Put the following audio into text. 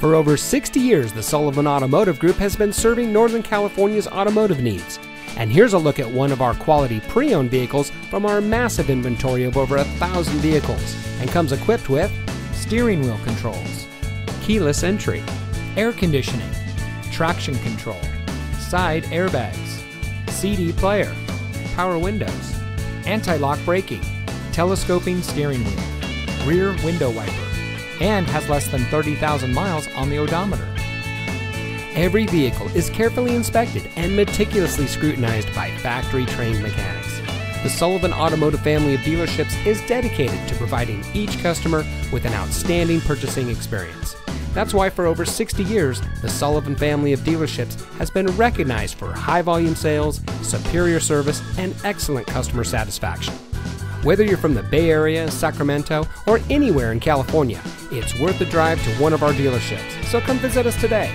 For over 60 years, the Sullivan Automotive Group has been serving Northern California's automotive needs. And here's a look at one of our quality pre owned vehicles from our massive inventory of over a thousand vehicles and comes equipped with steering wheel controls, keyless entry, air conditioning, traction control, side airbags, CD player, power windows, anti lock braking, telescoping steering wheel, rear window wiper, and has less than 30,000 miles on the odometer. Every vehicle is carefully inspected and meticulously scrutinized by factory trained mechanics. The Sullivan Automotive family of dealerships is dedicated to providing each customer with an outstanding purchasing experience. That's why for over 60 years, the Sullivan family of dealerships has been recognized for high volume sales, superior service, and excellent customer satisfaction. Whether you're from the Bay Area, Sacramento, or anywhere in California, it's worth the drive to one of our dealerships. So come visit us today.